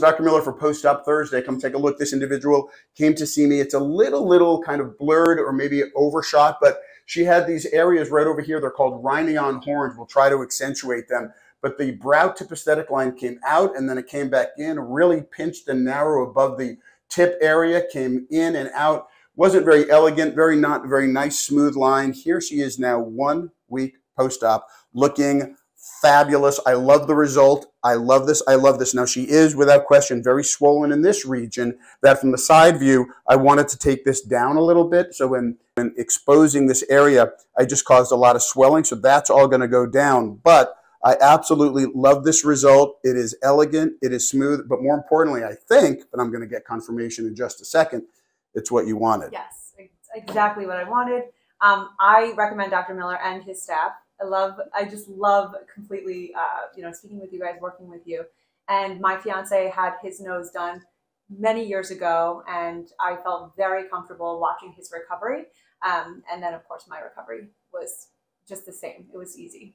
Dr. Miller for Post Op Thursday. Come take a look. This individual came to see me. It's a little, little kind of blurred or maybe overshot, but she had these areas right over here. They're called rhinion horns. We'll try to accentuate them. But the brow tip aesthetic line came out and then it came back in, really pinched and narrow above the tip area, came in and out. Wasn't very elegant, very not very nice, smooth line. Here she is now, one week post op, looking fabulous. I love the result. I love this. I love this. Now, she is, without question, very swollen in this region. That from the side view, I wanted to take this down a little bit. So, when, when exposing this area, I just caused a lot of swelling. So, that's all going to go down. But I absolutely love this result. It is elegant, it is smooth, but more importantly, I think, but I'm going to get confirmation in just a second, it's what you wanted. Yes, exactly what I wanted. Um, I recommend Dr. Miller and his staff I love, I just love completely, uh, you know, speaking with you guys, working with you. And my fiance had his nose done many years ago, and I felt very comfortable watching his recovery. Um, and then, of course, my recovery was just the same. It was easy.